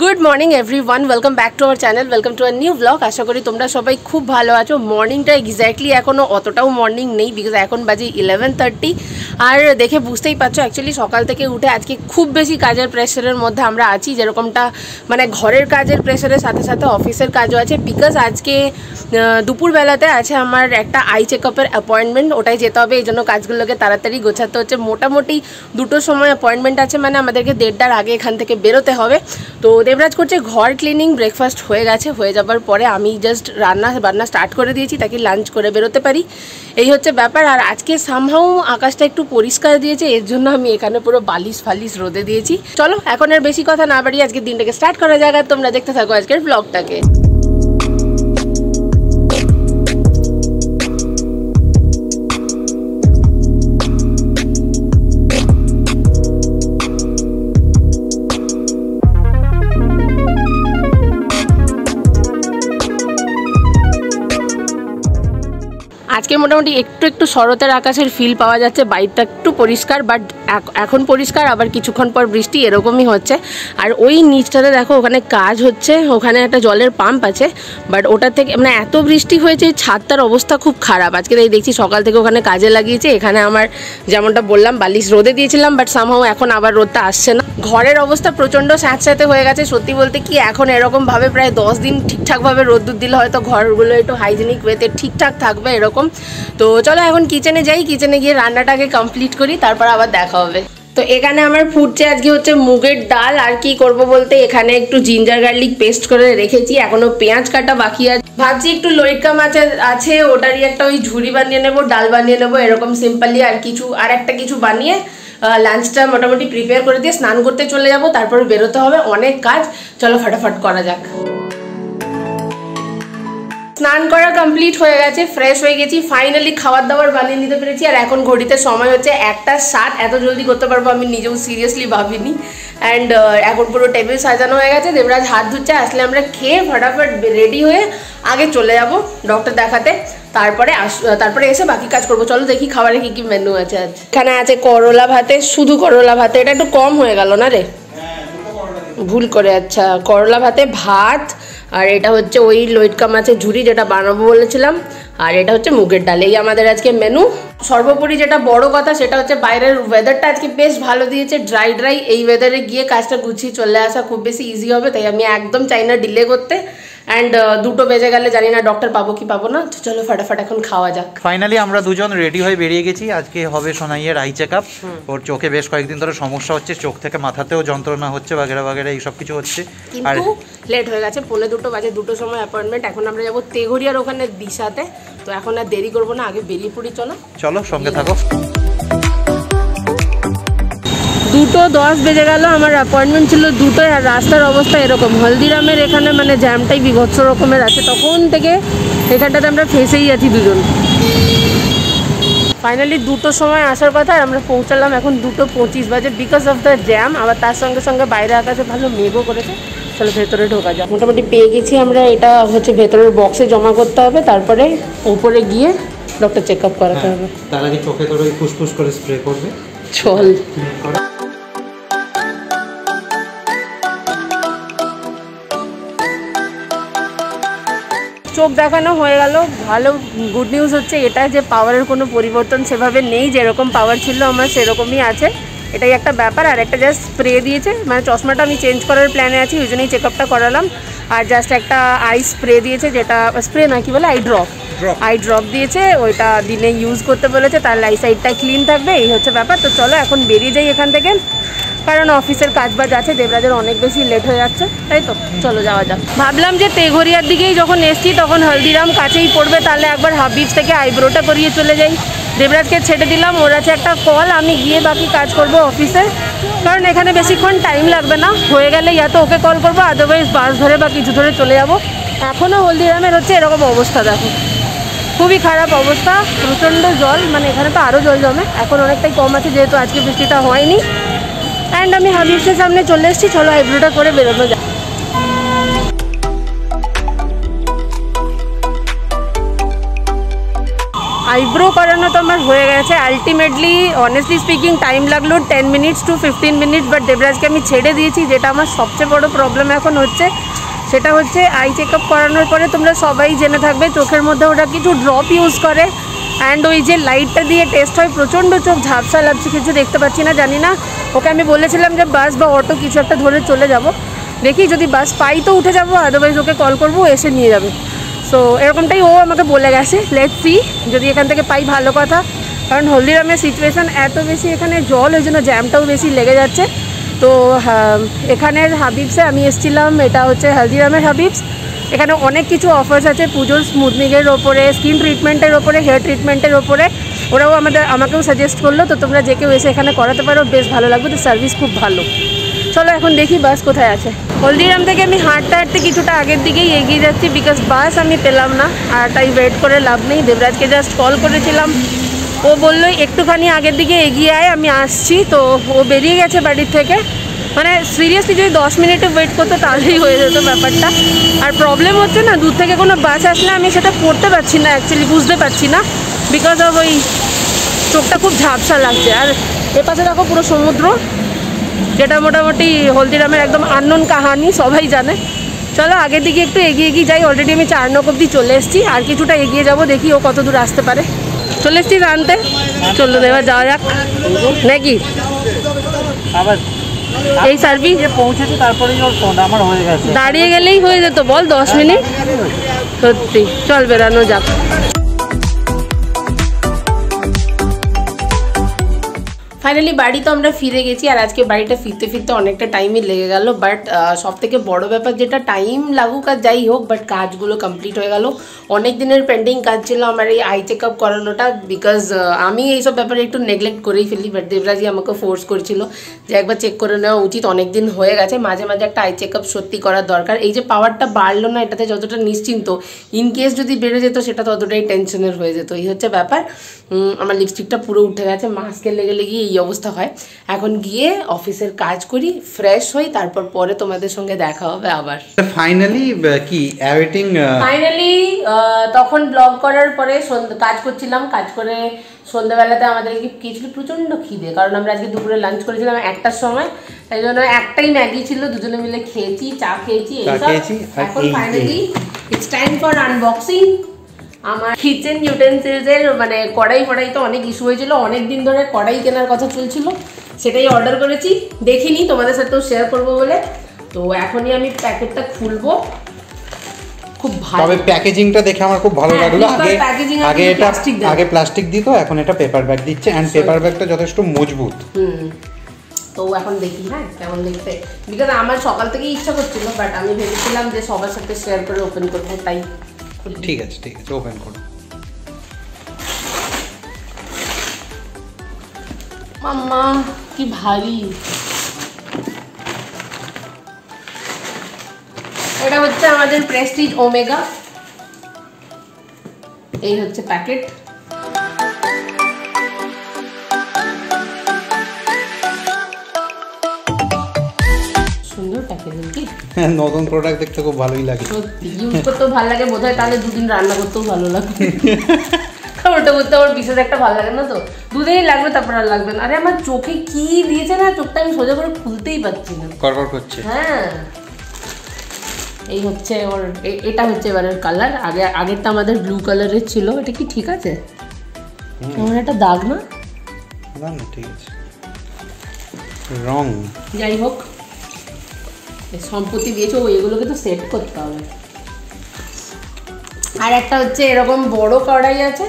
Good morning everyone welcome back to our channel welcome to new blog আশা করি তোমরা সবাই খুব ভালো আছো মর্নিংটা এক্স্যাক্টলি এখনও অতটাও মর্নিং নেই বিকজ এখন বাজে ইলেভেন থার্টি আর দেখে বুঝতেই পারছ অ্যাকচুয়ালি সকাল থেকে উঠে আজকে খুব বেশি কাজের প্রেশারের মধ্যে আমরা আছি, যেরকমটা মানে ঘরের কাজের প্রেশারের সাথে সাথে অফিসের কাজও আছে বিকজ আজকে দুপুরবেলাতে আছে আমার একটা আই চেক আপের অ্যাপয়েন্টমেন্ট ওটাই যেতে হবে এই জন্য কাজগুলোকে তাড়াতাড়ি গোছাতে হচ্ছে। মোটামুটি দুটোর সময় অ্যাপয়েন্টমেন্ট আছে মানে আমাদেরকে দেড়টার আগে এখান থেকে বেরোতে হবে। তো দেবরাজ করছে ঘর ক্লিনিং ব্রেকফাস্ট হয়ে গেছে, হয়ে যাবার পরে আমি জাস্ট রান্না, বান্না স্টার্ট করে দিয়েছি, তাকে লাঞ্চ করে বেরোতে পারি। এই হচ্ছে ব্যাপার, আর আজকে সামহাও আকাশটা একটু পরিষ্কার দিয়েছে, এর জন্য আমি এখানে পুরো বালিশ ফালিশ রোদে দিয়েছি। চলো, এখন আর বেশি কথা না বাড়িয়ে আজকে দিনটাকে স্টার্ট করা যাক তোমরা দেখতে থাকো আজকের ব্লগটাকে মোটামুটি একটু একটু শরতের আকাশের ফিল পাওয়া যাচ্ছে। বাইরটা একটু পরিষ্কার বাট এখন পরিষ্কার, আবার কিছুক্ষণ পর বৃষ্টি, এরকমই হচ্ছে। আর ওই নিচটাতে দেখো, ওখানে কাজ হচ্ছে, ওখানে একটা জলের পাম্প আছে, বাট ওটা থেকে মানে এত বৃষ্টি হয়েছে ছাদটার অবস্থা খুব খারাপ। আজকে তাই দেখছি সকাল থেকে ওখানে কাজে লাগিয়েছে, এখানে আমার যেমনটা বললাম, বালিশ রোদে দিয়েছিলাম, বাট সামহাও এখন আবার রোদটা আসছে না। ঘরের অবস্থা প্রচণ্ড স্যাঁতস্যাঁতে হয়ে গেছে, সত্যি বলতে কি এখন এরকমভাবে প্রায় দশ দিন ঠিকঠাকভাবে রোদ্দুর দিলে হয়তো ঘরগুলো একটু হাইজেনিক ওয়েতে ঠিকঠাক থাকবে, এরকম। তো চলো এখন কিচেনে যাই কিচেনে গিয়ে রান্নাটাকে কমপ্লিট করি, তারপর আবার দেখা হবে। তো এখানে আমার ফুটছে আজকে হচ্ছে মুগের ডাল, আর কি করব বলতে, এখানে একটু জিঞ্জার গার্লিক পেস্ট করে রেখেছি, এখনও পেঁয়াজ কাটা বাকি আছে ভাবছি একটু লইকা মাছ আছে, ওটারই একটা ওই ঝুড়ি বানিয়ে নেব, ডাল বানিয়ে নেব, এরকম সিম্পলি আর কিছু, আর একটা কিছু বানিয়ে লাঞ্চটা মোটামুটি প্রিপেয়ার করে দিয়ে স্নান করতে চলে যাব, তারপর বেরোতে হবে, অনেক কাজ, চলো ফাটাফাট করা যাক। স্নান করা কমপ্লিট হয়ে গেছে ফ্রেশ হয়ে গেছি ফাইনালি খাবার দাবার বানিয়ে নিতে পেরেছি। আর এখন ঘড়িতে সময় হচ্ছে একটা ষাট এত জলদি করতে পারব আমি নিজেও সিরিয়াসলি ভাবিনি। অ্যান্ড এখন পুরো টেবিল সাজানো হয়ে গেছে দেবরাজ হাত ধুচ্ছে আসলে আমরা খেয়ে ফটাফট রেডি হয়ে আগে চলে যাব ডক্টর দেখাতে। তারপরে আস তারপরে এসে বাকি কাজ করব। চলো দেখি খাবারে কী কী মেনু আছে আজ। এখানে আছে করলা ভাতে শুধু করলা ভাতে এটা একটু কম হয়ে গেল না রে? ভুল করে আচ্ছা করলা ভাতে ভাত আর এটা হচ্ছে ওই লইটকা মাছের ঝুড়ি যেটা বানাবো বলেছিলাম। আর এটা হচ্ছে মুগের ডাল। এই আমাদের আজকে মেনু সর্বোপরি যেটা বড় কথা সেটা হচ্ছে বাইরের ওয়েদারটা আজকে বেশ ভালো দিয়েছে। ড্রাই ড্রাই এই ওয়েদারে গিয়ে কাজটা গুছিয়ে চলে আসা খুব বেশি ইজি হবে তাই আমি একদম চাই না ডিলে করতে। অ্যান্ড দুটো বেজে গেলে জানি না ডক্টর পাবো কি পাবো না। তো চলো ফাটাফাট এখন খাওয়া যাক। ফাইনালি আমরা দুজন রেডি হয়ে বেরিয়ে গেছি। আজকে হবে সোনাইয়ের আই চেক আপ ওর চোখে বেশ কয়েকদিন ধরে সমস্যা হচ্ছে। চোখ থেকে মাথাতেও যন্ত্রণা হচ্ছে বাগেরা বাগেরা এইসব কিছু হচ্ছে। আর কিন্তু লেট হয়ে গেছে পৌনে দুটো বাজে দুটো সময় অ্যাপয়েন্টমেন্ট এখন আমরা যাব তেঘরিয়ার ওখানে দিশাতে। তো এখন আর দেরি করব না আগে বেরিয়ে পড়ি চলো। চলো সঙ্গে থাকো। দুটো দশ বেজে গেল আমার অ্যাপয়েন্টমেন্ট ছিল দুটোয় আর রাস্তার অবস্থা এরকম। হলদিরামের এখানে মানে জ্যামটাই বিভৎস রকমের আছে তখন থেকে এখানটাতে আমরা ফেসেই আছি দুজন। ফাইনালি দুটোর সময় আসার কথা আর আমরা পৌঁছালাম এখন দুটো পঁচিশ বাজে বিকজ অফ দ্য জ্যাম আবার তার সঙ্গে সঙ্গে বাইরে আকাশে ভালো মেঘও করেছে। চলো ভেতরে ঢোকা যাক মোটামুটি পেয়ে গেছি আমরা এটা হচ্ছে ভেতরের বক্সে জমা করতে হবে তারপরে ওপরে গিয়ে ডক্টর চেক আপ করাতে হবে। তার আগে চোখে করে ওই ফুসফুস করে স্প্রে করবে। চল। চোখ দেখানো হয়ে গেল ভালো গুড নিউজ হচ্ছে এটা যে পাওয়ারের কোনো পরিবর্তন সেভাবে নেই যেরকম পাওয়ার ছিল আমার সেরকমই আছে। এটাই একটা ব্যাপার আর একটা জাস্ট স্প্রে দিয়েছে। মানে চশমাটা আমি চেঞ্জ করার প্ল্যানে আছি ওই জন্যই চেক আপটা করালাম। আর জাস্ট একটা আই স্প্রে দিয়েছে যেটা স্প্রে না কি বলে? আই ড্রপ আই ড্রপ দিয়েছে ওইটা দিনে ইউজ করতে বলেছে তার আই সাইডটা ক্লিন থাকবে এই হচ্ছে ব্যাপার। তো চলো এখন বেরিয়ে যাই এখান থেকে। কারণ অফিসের কাজ বাজ আছে দেবরাজের অনেক বেশি লেট হয়ে যাচ্ছে তাই তো? চলো যাওয়া যাক। ভাবলাম যে তেঘরিয়ার দিকেই যখন এসছি তখন হলদিরাম কাছেই পড়বে তাহলে একবার হাবিজ থেকে আইব্রোটা করিয়ে চলে যাই। দেবরাজকে ছেড়ে দিলাম, ওর আছে একটা কল আমি গিয়ে বাকি কাজ করব অফিসে কারণ এখানে বেশিক্ষণ টাইম লাগবে না, হয়ে গেলে ইয়া তো ওকে কল করব আদারওয়াইজ বাস ধরে বা কিছু ধরে চলে যাব। এখনও হলদিরামের হচ্ছে এরকম অবস্থা, দেখো। খুবই খারাপ অবস্থা, প্রচণ্ড জল মানে এখানে তো আরও জল জমে, এখন অনেকটাই কম আছে, যেহেতু আজকে বৃষ্টিটা হয়নি। অ্যান্ড আমি হাবিবসের সামনে চলে এসেছি, চলো আইব্রোটা করে বেরোনো যায় আইব্রো করানো তো আমার হয়ে গেছে। আলটিমেটলি অনেস্টলি স্পিকিং টাইম লাগল ten minutes to fifteen minutes but দেবরাজকে আমি ছেড়ে দিয়েছি, যেটা আমার সবচেয়ে বড় প্রবলেম এখন হচ্ছে। সেটা হচ্ছে আই চেক আপ করানোর পরে তোমরা সবাই জেনে থাকবে, চোখের মধ্যে ওরা কিছু ড্রপ ইউজ করে। অ্যান্ড ওই যে লাইটটা দিয়ে টেস্ট হয়, প্রচণ্ড চোখ ঝাপসা লাগছে, কিছু দেখতে পাচ্ছি না, জানি না। ওকে আমি বলেছিলাম যে বাস বা অটো কিছু একটা ধরে চলে যাব। দেখি যদি বাস পাই তো উঠে যাব আদারওয়াইজ ওকে কল করব এসে নিয়ে যাবে। সো এরকমটাই ও আমাকে বলে গেছে লেট সি যদি এখান থেকে পাই ভালো কথা। কারণ হলদিরামের সিচুয়েশান এত বেশি এখানে জল ওই জন্য জ্যামটাও বেশি লেগে যাচ্ছে। তো হ্যাঁ, এখানের হাবিবসে আমি এসেছিলাম এটা হচ্ছে হলদিরামের হাবিবস এখানে অনেক কিছু অফার্স আছে পুজোর স্মুথনিংয়ের ওপরে স্কিন ট্রিটমেন্টের ওপরে হেয়ার ট্রিটমেন্টের ওপরে। ওরাও আমাদের আমাকেও সাজেস্ট করল তো তোমরা যে কেউ এসে এখানে করাতে পারো বেশ ভালো লাগবে তো সার্ভিস খুব ভালো। চলো এখন দেখি বাস কোথায় আছে। হলদিরাম থেকে আমি হাঁটতে হাঁটতে কিছুটা আগের দিকেই এগিয়ে যাচ্ছি বিকজ বাস আমি পেলাম না আর তাই ওয়েট করে লাভ নেই। দেবরাজকে জাস্ট কল করেছিলাম। ও বলল, একটুখানি আগের দিকে এগিয়ে আয়, আমি আসছি। তো ও বেরিয়ে গেছে বাড়ির থেকে। মানে সিরিয়াসলি যদি দশ মিনিটে ওয়েট করতো, তাহলেই হয়ে যেত ব্যাপারটা। আর প্রবলেম হচ্ছে না, দূর থেকে কোনো বাস আসলে আমি সেটা পড়তে পারছি না অ্যাকচুয়ালি বুঝতে পারছি না। বিকজ অফ ওই চোখটা খুব ঝাপসা লাগছে। আর এপাশে দেখো পুরো সমুদ্র। যেটা মোটামুটি হলদিরামের একদম আননোন কাহানি সবাই জানে। চলো আগের দিকে একটু এগিয়ে এগিয়ে যাই অলরেডি আমি চার নক অব্দি চলে এসেছি আর কিছুটা এগিয়ে যাব দেখি ও কত দূর আসতে পারে। চলে এসেছি আনতে চলো এবার যাওয়া যাক। নাকি? আবার এই সার্ভিস পৌঁছেছে আমার হয়ে গেছে। দাঁড়িয়ে গেলেই হয়ে যেত বল দশ মিনিট। সত্যি চল বেরানো যাক। ফাইনালি বাড়ি তো আমরা ফিরে গেছি আর আজকে বাড়িটা ফিরতে ফিরতে অনেকটা টাইমই লেগে গেল বাট সব থেকে বড় ব্যাপার যেটা টাইম লাগুক আর যাই হোক বাট কাজগুলো কমপ্লিট হয়ে গেল। অনেক দিনের পেন্ডিং কাজ ছিল আমার এই আই চেক আপ করানোটা বিকজ আমি এইসব ব্যাপারে একটু নেগলেক্ট করেই ফেলি বাট দেবরাজি আমাকে ফোর্স করেছিল যে একবার চেক করে নেওয়া উচিত অনেক দিন হয়ে গেছে, মাঝে মাঝে একটা আই চেক আপ সত্যি করার দরকার। এই যে পাওয়ারটা বাড়লো না, এটাতে যতটা নিশ্চিন্ত ইন কেস যদি বেড়ে যেত, সেটা ততটাই টেনশনের হয়ে যেত। এই হচ্ছে ব্যাপার। আমার লিপস্টিকটা পুরো উঠে গেছে মাস্কে লেগে লেগে অবস্থা হয়। এখন গিয়ে অফিসের কাজ করি ফ্রেশ হই তারপর পরে তোমাদের সঙ্গে দেখা হবে আবার। ফাইনালি কি অ্যাওয়েটিং ফাইনালি তখন ব্লগ করার পরে কাজ করছিলাম কাজ করে সন্ধ্যাবেলাতে আমাদের কি কি ছিল প্রচণ্ড খিদে কারণ আমরা আজকে দুপুরে লাঞ্চ করেছিলাম একটার সময় তাই জন্য একটাই ম্যাগি ছিল দুজনে মিলে খেয়েছি চা খেয়েছি এইসব। এখন finally it's time for unboxing আমার কিচেন ইউটেন্সিলসের মানে কড়াই ফড়াই তো অনেক ইস্যু হয়েছিল অনেক দিন ধরে কড়াই কেনার কথা চলছিল সেটাই অর্ডার করেছি। দেখিনি তোমাদের সাথেও শেয়ার করব বলে। তো এখনই আমি প্যাকেটটা খুলবো। খুব ভালো তবে প্যাকেজিংটা দেখে আমার খুব ভালো হ্যাঁ, লাগল। আগে আগে এটা। আগে প্লাস্টিক দিত এখন এটা পেপার ব্যাগ দিচ্ছে অ্যান্ড পেপার ব্যাগটা যথেষ্ট মজবুত। হুম। তো এখন দেখি হ্যাঁ কেমন দেখতে। বিকজ আমার সকাল থেকেই ইচ্ছা করছিল বাট আমি ভেবেছিলাম যে সবার সাথে শেয়ার করে ওপেন করব তাই। ঠিক আছে ঠিক আছে ওপেন করো মাম্মা কি ভারী এটা হচ্ছে আমাদের প্রেস্টিজ ওমেগা এই হচ্ছে প্যাকেট নতুন প্রোডাক্ট দেখতে খুব ভালোই লাগে। সত্যি ইউজ করতেও ভালো লাগে বোধ হয় তাহলে দুদিন রান্না করতেও ভালো লাগবে। ওটা করতে আমার বিশেষ একটা ভালো লাগে না তো। দুদিনই লাগবে তারপর আর লাগবে না। আরে আমার চোখে কি দিয়েছে না চোখটা আমি সোজা করে খুলতেই পারছি না। করকর করছে। হ্যাঁ। এই হচ্ছে ওর এটা হচ্ছে এবারের কালার আগে আগেরটা আমাদের ব্লু কালারের ছিল। এটা কি ঠিক আছে? কেমন একটা দাগ না? না না ঠিক আছে। রং। যাই হোক। সম্পত্তি দিয়েছে এগুলোকে তো সেট করতে হবে। আর একটা হচ্ছে এরকম বড় কড়াই আছে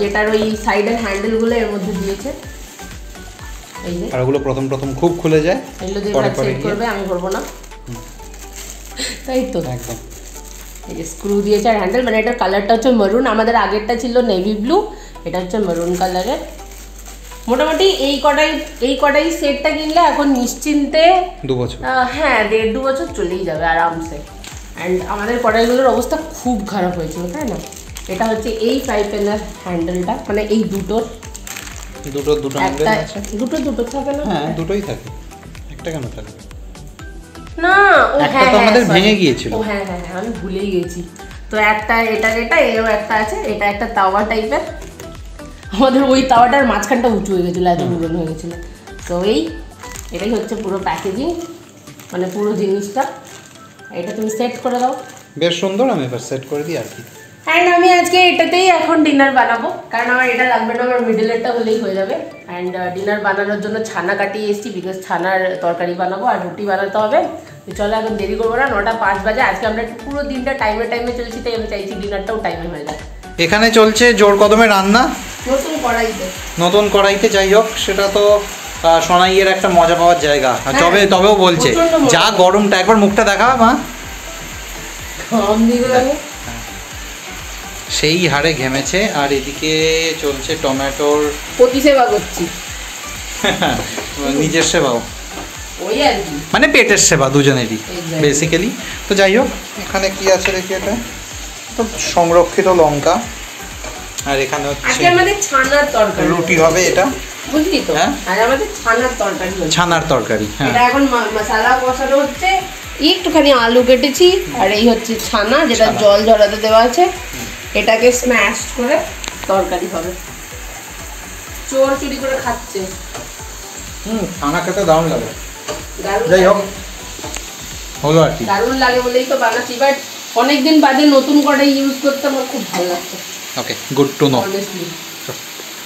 যেটার ওই সাইডের হ্যান্ডেলগুলো এর মধ্যে দিয়েছে। আর ওগুলো প্রথম প্রথম খুব খুলে যায় এগুলো দিয়ে পরে পরে করবে আমি করব না। তাই তো। একদম। এই যে স্ক্রু দিয়েছে আর হ্যান্ডেল মানে এটার কালারটা হচ্ছে মেরুন আমাদের আগেরটা ছিল নেভি ব্লু এটা হচ্ছে মেরুন কালারের মোটামুটি এই কটাই এই কটাই সেটটা কিনলে এখন নিশ্চিন্তে দু বছর। হ্যাঁ দেড় দু বছর চলেই যাবে আরামসে। অ্যান্ড আমাদের কড়াইগুলোর অবস্থা খুব খারাপ হয়েছিল তাই না? এটা হচ্ছে এই ফ্রাই প্যানের হ্যান্ডেলটা মানে এই দুটোর। দুটো দুটো একটা দুটো দুটো থাকে না? হ্যাঁ দুটোই থাকে। একটা কেন থাকবে? না ও হ্যাঁ তো হ্যাঁ, আমাদের. ভেঙে গিয়েছিল। ও হ্যাঁ হ্যাঁ হ্যাঁ আমি ভুলেই গেছি। তো একটা এটা এটা এরও একটা আছে এটা একটা তাওয়া টাইপের আমাদের ওই তাওয়াটার মাঝখানটা উঁচু হয়ে গেছিল এত পুরনো হয়ে গেছিল। তো এই এটাই হচ্ছে পুরো প্যাকেজিং মানে পুরো জিনিসটা। এটা তুমি সেট করে দাও। বেশ সুন্দর আমি এবার সেট করে দিই আর কি। অ্যান্ড আমি আজকে এটাতেই এখন ডিনার বানাবো কারণ আমার এটা লাগবে না আমার মিডলেরটা হলেই হয়ে যাবে। অ্যান্ড ডিনার বানানোর জন্য ছানা কাটিয়ে এসেছি বিকজ ছানার তরকারি বানাবো আর রুটি বানাতে হবে। তো চলো এখন দেরি করব না নটা পাঁচ বাজে আজকে আমরা পুরো দিনটা টাইমে টাইমে চলছি তাই আমি চাইছি ডিনারটাও টাইমে হয়ে যায় এখানে চলছে জোর কদমে রান্না। নতুন কড়াইতে। নতুন কড়াইতে যাই হোক সেটা তো সোনাইয়ের একটা মজা পাওয়ার জায়গা। হ্যাঁ, তবে তবেও বলছে যা গরমটা একবার মুখটা দেখা মা। সেই হারে ঘেমেছে আর এদিকে চলছে টমেটোর সেবা করছি। নিজের সেবাও। মানে পেটের সেবা দুজনেরই বেসিক্যালি তো যাই হোক এখানে কি আছে দেখি এটা? সংরক্ষিত লঙ্কা। আর এখানে হচ্ছে আমাদের ছানার তরকারি। রুটি হবে এটা। বুঝলি তো? হ্যাঁ। আর আমাদের ছানার তরকারি ছানার তরকারি হ্যাঁ। এটা এখন মশলা কষানো হচ্ছে। একটুখানি আলু কেটেছি। আর এই হচ্ছে ছানা যেটা জল ঝরাতে দেওয়া আছে। এটাকে স্ম্যাশ করে তরকারি হবে। চোর চুরি করে খাচ্ছে। হুম ছানা খেতে দারুণ লাগে। যাই হোক লাগে। হলো আর কি। দারুণ লাগে বলেই তো বানাচ্ছি বাট অনেকদিন বাদে নতুন কড়াই ইউজ করতে আমার খুব ভালো লাগছে। ওকে গুড টু নো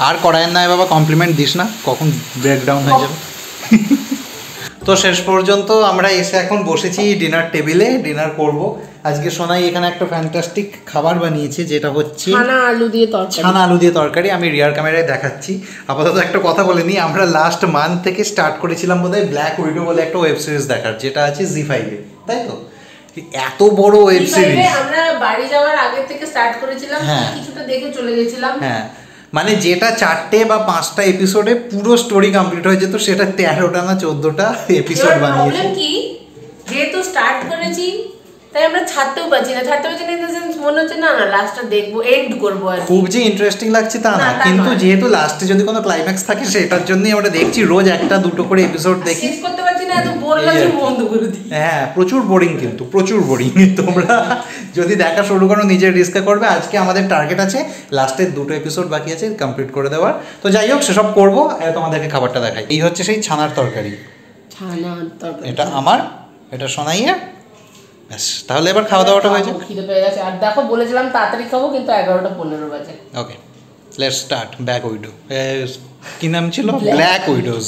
আর করায়ের নাই বাবা কমপ্লিমেন্ট দিস না কখন ব্রেকডাউন হয়ে যাবে? তো শেষ পর্যন্ত আমরা এসে এখন বসেছি ডিনার টেবিলে ডিনার করব। আজকে সোনাই এখানে একটা ফ্যান্টাস্টিক খাবার বানিয়েছে যেটা হচ্ছে ছানা আলু দিয়ে তরকারি। ছানা আলু দিয়ে তরকারি আমি রিয়ার ক্যামেরায় দেখাচ্ছি। আপাতত একটা কথা বলে নিই আমরা লাস্ট মান্থ থেকে স্টার্ট করেছিলাম বোধহয় ব্ল্যাক উইডো বলে একটা ওয়েব সিরিজ দেখার যেটা আছে জি ফাইভে তাই তো? এত বড় ওয়েব সিরিজ আমরা বাড়ি যাওয়ার আগে থেকে স্টার্ট করেছিলাম হ্যাঁ। কিছুটা দেখে চলে গেছিলাম। হ্যাঁ। মানে যেটা চারটে বা পাঁচটা এপিসোডে পুরো স্টোরি কমপ্লিট হয়ে যেত সেটা তেরোটা না চোদ্দটা এপিসোড বানিয়েছে। কি? যেহেতু স্টার্ট করেছি তাই আমরা ছাড়তেও পারছি না। ছাড়তে পারছি না ইন দ্য সেন্স মনে হচ্ছে না না লাস্টটা দেখব এন্ড করব আর খুব যে ইন্টারেস্টিং লাগছে তা না, কিন্তু যেহেতু লাস্টে যদি কোনো ক্লাইম্যাক্স থাকে সেটার জন্যই আমরা দেখছি রোজ একটা দুটো করে এপিসোড দেখি। শেষ করতে পারছি না এত বোর লাগছে বন্ধ করে দিই। হ্যাঁ প্রচুর বোরিং কিন্তু প্রচুর বোরিং তোমরা যদি দেখা শুরু করো নিজের রিস্কে করবে। আজকে আমাদের টার্গেট আছে লাস্টের দুটো এপিসোড বাকি আছে কমপ্লিট করে দেওয়ার। তো যাই হোক সেসব করব তোমাদেরকে খাবারটা দেখাই। এই হচ্ছে সেই ছানার তরকারি। ছানা তরকারি। এটা আমার এটা শোনাইয়া ব্যাস তাহলে এবার খাওয়া দাওয়াটা হয়েছে খাব, খিদে পেয়ে গেছে। আর দেখো বলেছিলাম তাড়াতাড়ি খাব কিন্তু এগারোটা পনেরো বাজে। Okay let's start back widow কি নাম ছিল? ব্ল্যাক উইডোজ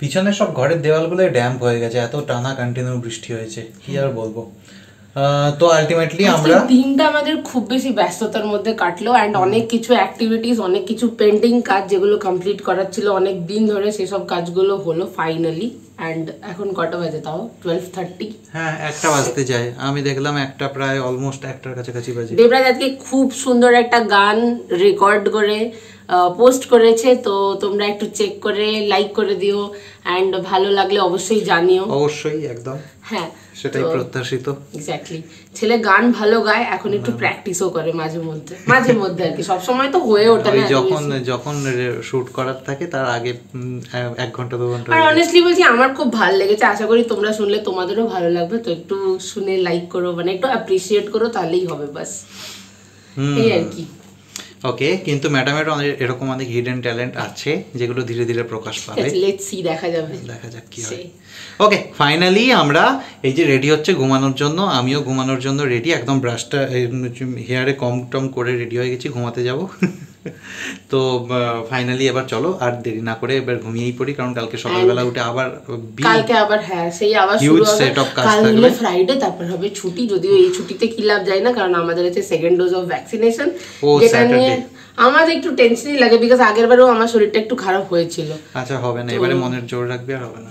পিছনে সব ঘরের দেওয়ালগুলো ড্যাম্প হয়ে গেছে এত টানা কন্টিনিউ বৃষ্টি হয়েছে কি আর বলব? তো আলটিমেটলি আমরা দিনটা আমাদের খুব বেশি ব্যস্ততার মধ্যে কাটলো অ্যান্ড অনেক কিছু অ্যাক্টিভিটিস অনেক কিছু পেন্টিং কাজ যেগুলো কমপ্লিট করার ছিল। অনেক দিন ধরে সেসব কাজগুলো হলো ফাইনালি অ্যান্ড এখন কটা বাজে তাও? টুয়েলভ থার্টি হ্যাঁ একটা বাজতে যায়। আমি দেখলাম একটা প্রায় অলমোস্ট একটার কাছাকাছি বাজে। দেবরাজ আজকে খুব সুন্দর একটা গান রেকর্ড করে পোস্ট করেছে তো তোমরা একটু চেক করে লাইক করে দিও অ্যান্ড ভালো লাগলে অবশ্যই জানিও। অবশ্যই একদম। হ্যাঁ সেটাই প্রত্যাশিত। এক্স্যাক্টলি ছেলে গান ভালো গায় এখন একটু প্র্যাকটিসও করে মাঝে মধ্যে মাঝে মধ্যে আর কি সবসময় তো হয়ে ওঠে না যখন যখন শুট করার থাকে তার আগে এক ঘণ্টা দু ঘণ্টা আর অনেস্টলি বলছি আমার খুব ভালো লেগেছে আশা করি তোমরা শুনলে তোমাদেরও ভালো লাগবে তো একটু শুনে লাইক করো মানে একটু অ্যাপ্রিসিয়েট করো তাহলেই হবে বাস। এই আর কি। ওকে কিন্তু ম্যাডামেরও এরকম অনেক হিডেন ট্যালেন্ট আছে যেগুলো ধীরে ধীরে প্রকাশ পাবে। লেটস সি দেখা যাবে। দেখা যাক কি হয়। ওকে ফাইনালি আমরা এই যে রেডি হচ্ছে ঘুমানোর জন্য আমিও ঘুমানোর জন্য রেডি একদম ব্রাশটা হেয়ারে কম টম করে রেডি হয়ে গেছি ঘুমাতে যাব। তো ফাইনালি এবার চলো আর দেরি না করে এবার ঘুমিয়েই পড়ি কারণ কালকে সকালবেলা উঠে আবার কালকে আবার হ্যাঁ সেই আবার শুরু হবে। set of কাজ থাকবে। ফ্রাইডে তারপর হবে ছুটি যদিও এই ছুটিতে কি লাভ যায় না কারণ আমাদের হচ্ছে সেকেন্ড ডোজ অফ ভ্যাকসিনেশন ও, যেটা নিয়ে আমার একটু টেনশনই লাগে বিকজ আগের বারেও আমার শরীরটা একটু খারাপ হয়েছিল। আচ্ছা হবে না এবারে মনের জোর রাখবে আর হবে না।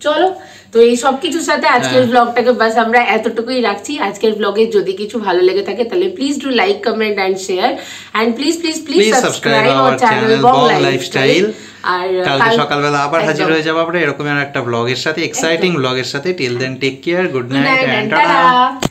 চলো তো এই সব কিছুর সাথে আজকের ব্লগটাকে বাস আমরা এতটুকুই রাখছি। আজকের ব্লগে যদি কিছু ভালো লেগে থাকে তাহলে please do like comment and share and please please please subscribe our channel Bong Lifestyle আর কালকে কাল- সকালবেলা আবার হাজির হয়ে যাব আমরা এরকম আর একটা ব্লগের সাথে এক্সাইটিং ব্লগের সাথে। Till then take care good night and ta-da!